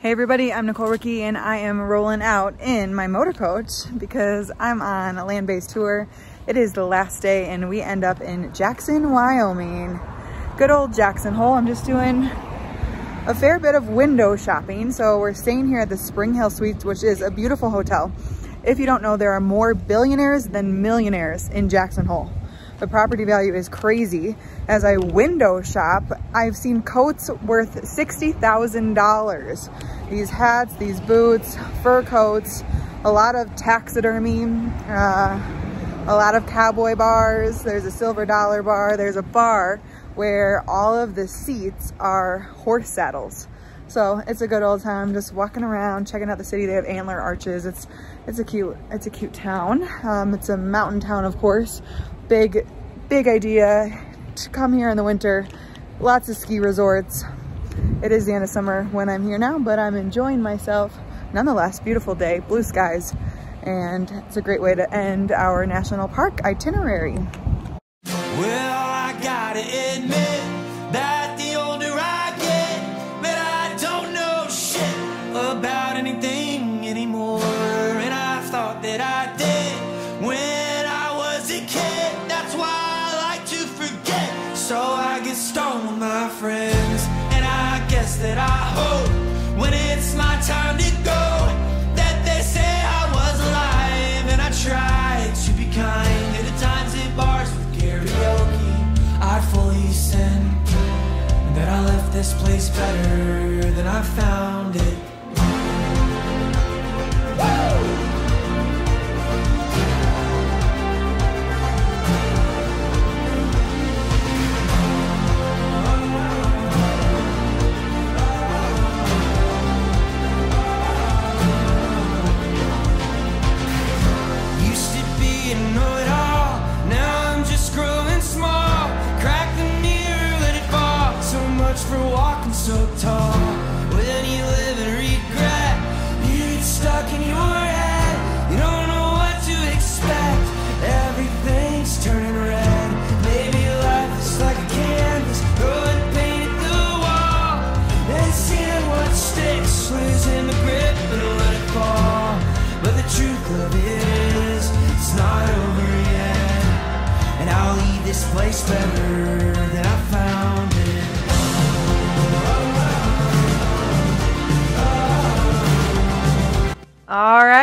Hey everybody, I'm Nicole Ricci and I am rolling out in my motor coach because I'm on a land-based tour. It is the last day and we end up in Jackson, Wyoming. Good old Jackson Hole. I'm just doing a fair bit of window shopping. So we're staying here at the Spring Hill Suites, which is a beautiful hotel. If you don't know, there are more billionaires than millionaires in Jackson Hole. The property value is crazy. As I window shop, I've seen coats worth $60,000. These hats, these boots, fur coats, a lot of taxidermy, uh, a lot of cowboy bars. There's a silver dollar bar. There's a bar where all of the seats are horse saddles. So it's a good old time just walking around, checking out the city. They have antler arches. It's it's a cute it's a cute town. Um, it's a mountain town, of course, big, big idea to come here in the winter. Lots of ski resorts. It is the end of summer when I'm here now, but I'm enjoying myself. Nonetheless, beautiful day, blue skies, and it's a great way to end our national park itinerary. Well, I gotta admit that the older I get, I don't know shit about anything that I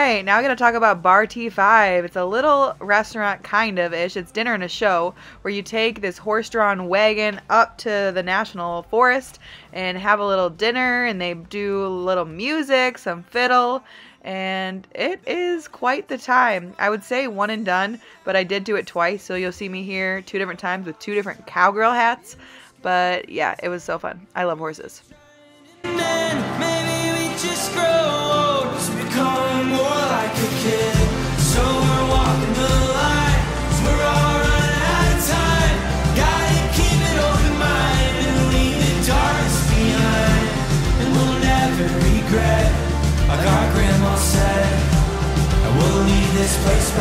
right, now I'm going to talk about Bar T5. It's a little restaurant, kind of ish. It's dinner and a show where you take this horse drawn wagon up to the national forest and have a little dinner, and they do little music, some fiddle, and it is quite the time. I would say one and done, but I did do it twice, so you'll see me here two different times with two different cowgirl hats. But yeah, it was so fun. I love horses this place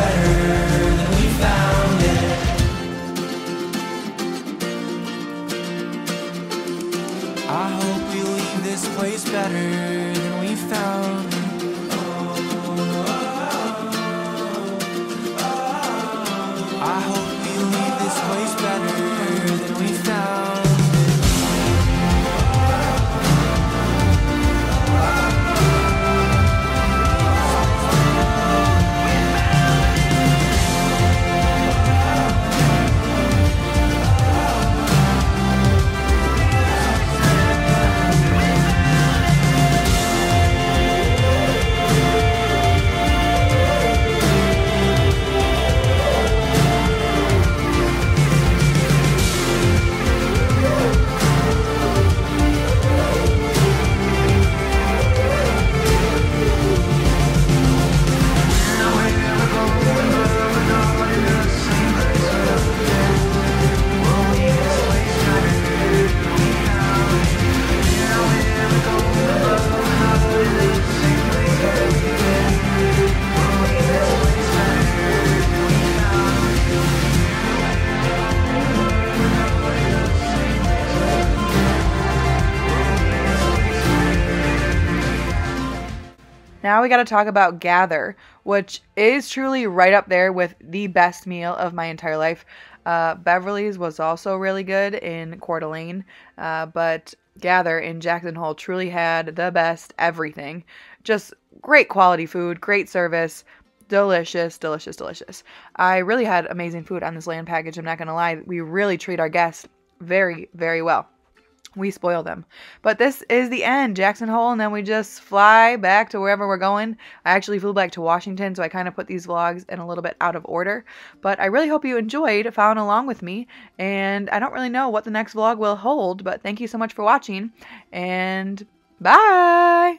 Now we got to talk about Gather, which is truly right up there with the best meal of my entire life. Uh, Beverly's was also really good in Coeur d'Alene, uh, but Gather in Jackson Hole truly had the best everything. Just great quality food, great service, delicious, delicious, delicious. I really had amazing food on this land package. I'm not going to lie. We really treat our guests very, very well. We spoil them. But this is the end, Jackson Hole, and then we just fly back to wherever we're going. I actually flew back to Washington, so I kind of put these vlogs in a little bit out of order. But I really hope you enjoyed following along with me, and I don't really know what the next vlog will hold, but thank you so much for watching, and bye!